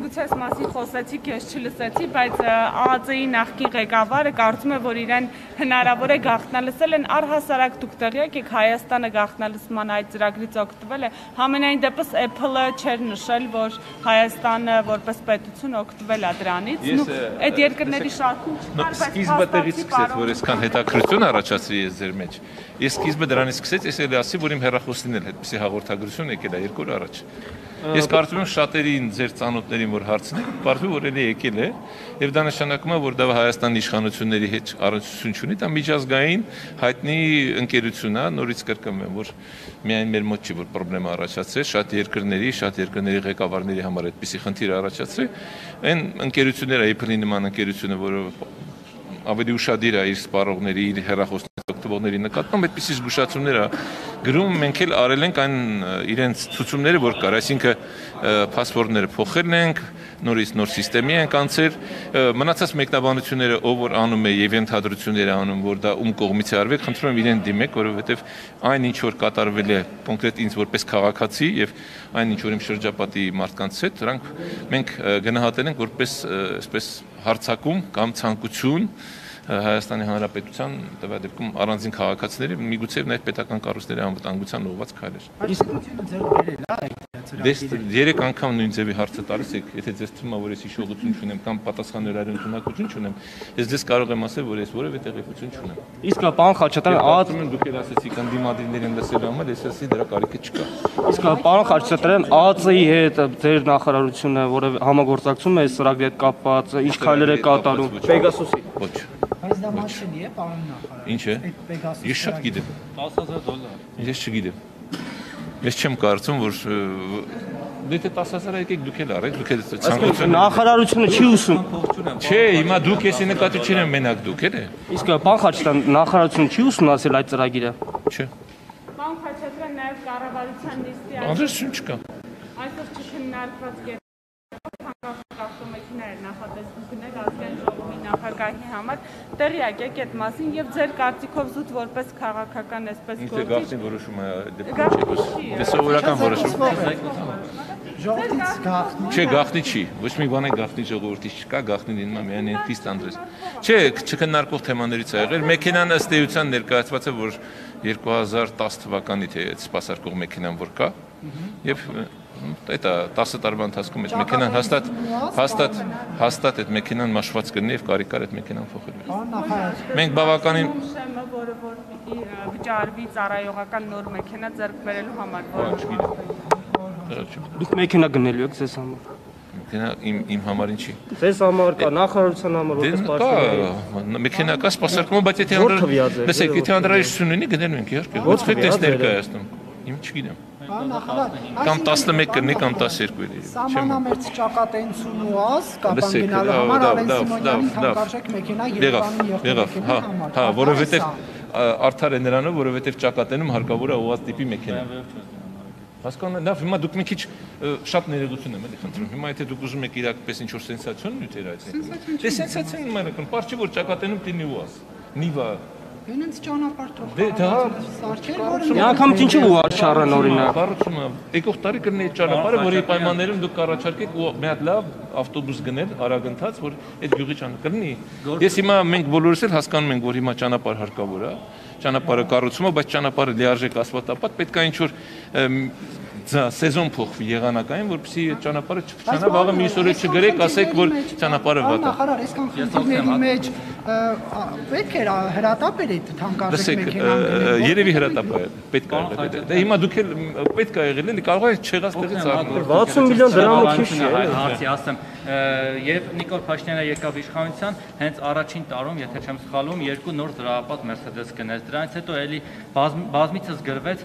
միգուցե այս մասին խոսեցիք, ես չլսեցի, բայց ԱԱԾ-ի նախկին ղեկավարը կարծում է, որ իրեն հնարավոր է գաղտնալսել են առհասարակ դուք տեղյակ եք Հայաստանը գաղտնալսման այդ ծրագրից օգտվել է։ Համենայն դեպս Apple-ը չէր նշել, որ Հայաստանը որպես պետություն օգտվել է դրանից։ Այդ երկրների շարքում չկար, բայց սկիզբը տեղից սկսեց, որ այսքան հետաքրություն առաջացրի ես ձեր մեջ։ Ես սկիզբը դրանից սկսեց, ես էլի ասի, որ իմ հերախոսին էլ այդպեսի հաղորդագրություն եկել է երկու օր առաջ։ Ես կարծում եմ շատերին ձեր ծանոթներին որ հարցնեք, կարծում որ էլի եկել է եւ դա նշանակում է որ դա Հայաստանի իշխանությունների հետ առնչություն չունի, դա միջազգային հայտնի ընկերություն է, նորից կրկնեմ, որ միայն մեր մոտ չի որ խնդրեմ առաջացրել, շատ երկրների, շատ երկրների ղեկավարների համար այդպիսի խնդիր առաջացրել։ Այն ընկերությունները, Apple-ի նման ընկերությունը, որը ավելի ուշադիր է իր սպառողների, իր հերախոսների օգտվողների նկատմամբ այդպիսի զգուշացումներ է գրում մենք էլ արել ենք այն իրենց ցուցումները, որ կար, այսինքն փասպորտները փոխել ենք, նորից նոր համակարգի ենք անցել, մնացած մեկնաբանությունները ով որ անում է եւ ընդհանրությունները անում, որ դա ում կողմից է արվել, խնդրում եմ իրեն դիմեք, որովհետեւ այն ինչ որ կատարվել է կոնկրետ ինձ որպես քաղաքացի եւ այն ինչ որ իմ շրջապատի մարդկանց հետ, դրանք մենք գնահատել ենք որպես այսպես հարցակում կամ ցանկություն Հայաստանի Հանրապետության տվյալ դեպքում առանձին քաղաքացիների միգուցե նաև պետական կառույցների անվտանգության ուղղված քայլեր։ Իսկ ձեր բերել է այդ Դες երեք անգամ նույն ձևի հարցը տալիս եք, եթե ձեզ թվում է, որ ես հիշողություն չունեմ կամ պատասխաններային ընդունակություն չունեմ, ես ձեզ կարող եմ ասել, որ ես որևէ տեղեկություն չունեմ։ Իսկ պարոն Խաչատրյան, ԱԱԾ-ն դուք էլ ասեցիք անդիմադիրներին լսելու համար, ես ասի դրա կարիքը չկա։ Իսկ պարոն Խաչատրյան, ԱԱԾ-ի հետ ձեր նախարարությունը որևէ համագործակցում է այս ծրագրի հետ կապված, ինչ քայլեր է կատարում Պեգասուսի։ Ոչ։ դա մաշինի է, պարոն նախարար։ Ինչ է։ Ես շատ գիտեմ։ 10000 դոլար։ Ես չգիտեմ։ Ես չեմ կարծում, որ դե թե 10000 եկեք դուք էլ արեք, դուք էլ ցանկություն նախարարությունը չի ուսում։ Չէ, հիմա դուք էսի նկատի չունեմ մենակ դուք էլ է։ Իսկ պան Խաչատան նախարարությունը չի ուսումնասիրել այդ ծրագիրը։ Չէ։ Պան Խաչատրյան նաև կառավարության նիստի Անդրեսություն չկա։ Այսօր չքննարկված ավտոմեքենա էր նախատեսվում գնել ազգային ժողովի նախագահի համար տեղյակ եք այդ մասին եւ ձեր կարծիքով զուտ որպես քաղաքական այսպես գործիչ Ինչ է գաղտնի որոշումը դեպքում չէ։ Դե սովորական որոշում։ Ժողովրդից գաղտնի։ Չէ, գաղտնի չի։ Ոչ մի բան է գաղտնի ժողովրդից չկա, գաղտնի լինում է միայն այն խիստ անդրես։ Չէ, չքննարկող թեմաներից է եղել։ Մեքենան ըստ էության ներկայացված է, որ 2010 թվականի թե սպասարկող մեքենան որ կա։ Եվ այդ 10 տարվա ընթացքում այդ մեքենան հաստատ հաստատ հաստատ այդ մեքենան մաշված կլինի եւ կարի կար այդ մեքենան փոխելու։ Մենք բավականին որը որ պիտի վճարվի ծառայողական նոր մեքենա ձեռք բերելու համար, որը չգիտեմ։ Դուք մեքենա գնելու եք ձեզ համար։ Մեքենա իմ իմ համար ինչի։ Ձեզ համար կա նախարարության համար որպես պաշտոն։ Մեքենա կա սպասարկումը, բայց եթե անդր Լսեք, եթե անդրաժություն ունի, գնելու ենք իհարկե։ Ոչ թե տեսներ կայացնում։ Իմ չգիտեմ։ Կամ 11 կնի կամ 12 էլի։ Սամանամերձ ճակատենցուն ու ազ կապան գնալու համար Արեն Սիմոնյանի թանկարժեք մեքենա Երևանի եղբայրի հա, Հա, որովհետև արդար է նրանով, որովհետև ճակատենում հարկավոր է ուղղած տիպի մեքենա։ Հասկանում եք, լավ, հիմա դուք մի քիչ շատ ներողություն եմ էլի խնդրում։ Հիմա եթե դուք ուզում եք իրակպես ինչ-որ սենսացիոն նյութեր այցելել։ Դե սենսացիոն ուրեմն, պարզ չի որ ճակատենում տինի ուաս։ Նիվա Ինձ ճանապարհ թող։ Դե դա սարքել, որը Մի անգամ ինչի ու արշարան օրինակ։ Կառուցումը, եկող տարի կրնի այդ ճանապարհը, որի պայմաններում դուք կառաջարկեք ու մի հատ լավ ավտոբուս գնել արագընթաց, որ այդ գյուղի ճանապարհ կրնի։ Ես հիմա մենք բոլորս էլ հասկանում ենք, որ հիմա ճանապարհ հարկավոր է ճանապարհը կառուցումը, բայց ճանապարհը լիարժեք ասֆալտապատ պետք է ինչ որ սեզոն փոխվի եղանակային, որպեսզի ճանապարհը չփչանա, վաղը մյուս օրը չգրեք, ասեք, որ ճանապարհը վատ է։ Նախարար, այսքան խնդիրների մեջ պետք է հրատապ էր այդ թանկարժեք մեքենան։ Երևի հրատապ է, պետք է եղել։ Դե հիմա դուք էլ պետք է եղել, էլի կարող է չեղած տեղից առնել։ 60 միլիոն դրամը քիչ չէ։ Հարցի ասեմ, եւ Նիկոլ Փաշինյանը եկավ իշխանության հենց առաջին տարում, եթե չեմ սխալվում, երկու նոր դրահապատ Mercedes գնեց։ Դրանից հետո էլի բազմիցս գրվեց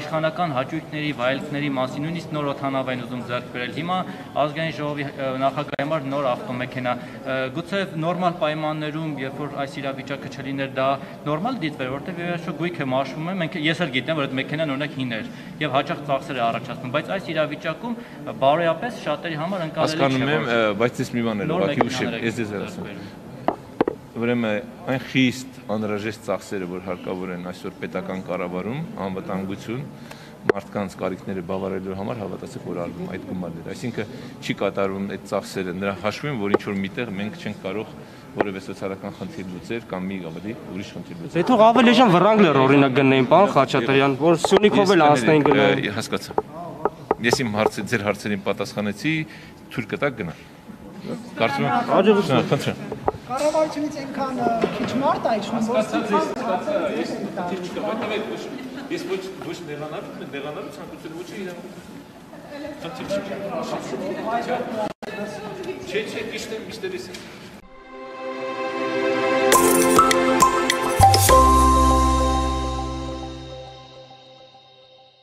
իշխանական հաճույքների, վայելքների մասին, նույնիսկ նոր օթանավային ուզում ձեռք բերել։ Հիմա ազգային ժողովի նախագահի համար նոր ավտոմեքենա։ Գուցե նորմալ պայմաններում, երբ որ այս իրավիճակը չլիներ, դա նորմալ դիտվեր, որտեղ վերջո գույքը մաշվում է։ Մենք ես էլ գիտեմ, որ այդ մեքենան օրինակ հին էր եւ հաճախ ծախսեր է առաջացնում, բայց այս իրավիճակում բարոյապես շատերի համար ընկալելի չէ։ Հասկանում եմ, բայց ես մի բան եմ ուղղակի ուշեմ, ես դες ասում։ Ուրեմն այն խիստ անհրաժեշտ ծախսերը, որ հարկավոր են այսօր պետական կառավարում, անվտանգություն, մարդկանց կարիքները բավարարելու համար հավատացեք որ արվում այդ գումարները այսինքն չի կատարվում այդ ծախսերը նրա հաշվին որ ինչ որ միտեղ մենք չենք կարող որևէ սոցիալական խնդիր լուծել կամ մի ավելի ուրիշ խնդիր լուծել։ Դե թող ավելի ժամ վրանգլեր օրինակ գնային, պարոն Խաչատրյան, որ Սյունիքով էլ անցնեն գնային։ Հասկացա։ Ես իմ հարցը ձեր հարցերին պատասխանեցի, թույլ կտակ գնա։ Կարծում եմ, Հաջողություն։ խնդրեմ։ Կառավարությունից այնքան քիչ մարդ այժմ որ Ես ոչ ոչ նեղանալ, նեղանալու ցանկություն ոչ իրան։ Չէ, չէ, ճիշտ է, միշտ էս։